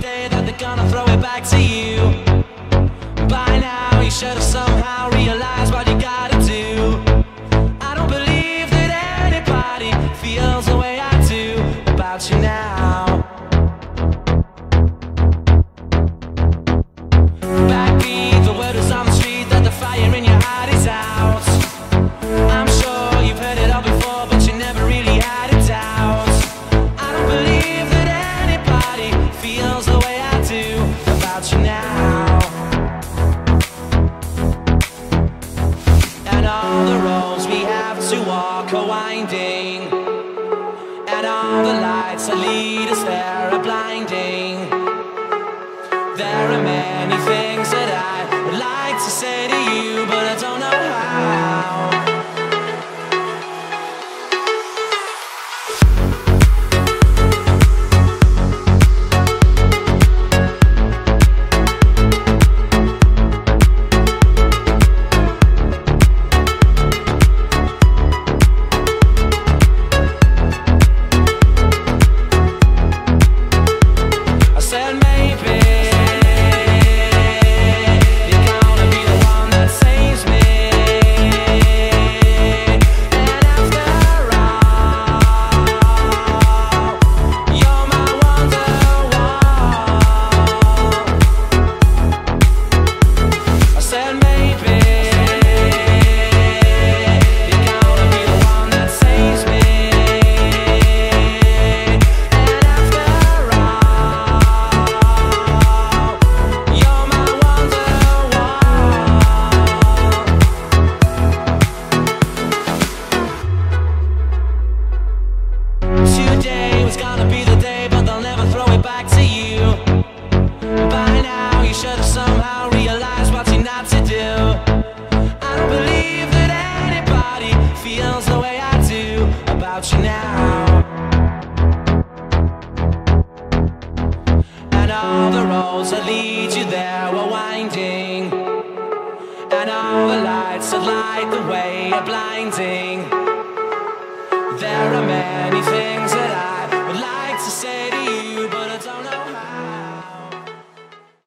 day that they're gonna throw it back to you. By now, you should have somehow realized what you gotta do. I don't believe that anybody feels the way I do about you now. There are blinding. There are many things that I would like to say to you, but I don't know feels the way I do about you now. And all the roads that lead you there were winding. And all the lights that light the way are blinding. There are many things that I